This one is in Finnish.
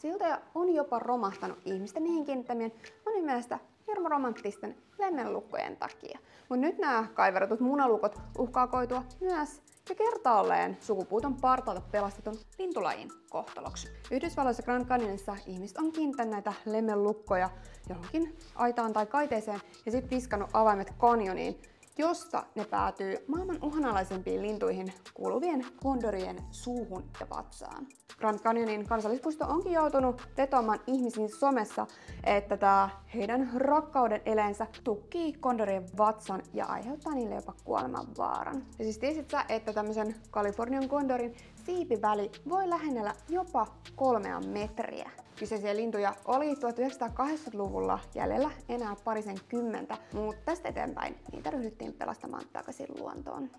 Siltoja on jopa romahtanut ihmisten niihin kiinnittämien monen mielestä hirmu romanttisten lemmenlukkojen takia. Mutta nyt nämä kaiveratut munalukot uhkaa koitua myös ja kertaalleen sukupuuton partaalta pelastetun lintulajin kohtaloksi. Yhdysvalloissa Grand Canyonissa ihmiset on kiinnittänyt näitä lemmenlukkoja johonkin aitaan tai kaiteeseen ja sitten viskannut avaimet kanioniin, jossa ne päätyy maailman uhanalaisempiin lintuihin kuuluvien kondorien suuhun ja vatsaan. Grand Canyonin kansallispuisto onkin joutunut vetoamaan ihmisiin somessa, että tämä heidän rakkauden eleensä tukkii kondorien vatsan ja aiheuttaa niille jopa kuoleman vaaran. Ja siis tiesit sä, että tämmöisen Kalifornian kondorin siipiväli voi lähennellä jopa kolmea metriä. Kyseisiä lintuja oli 1980-luvulla jäljellä enää parisen kymmentä, mutta tästä eteenpäin niitä ryhdyttiin pelastamaan takaisin luontoon.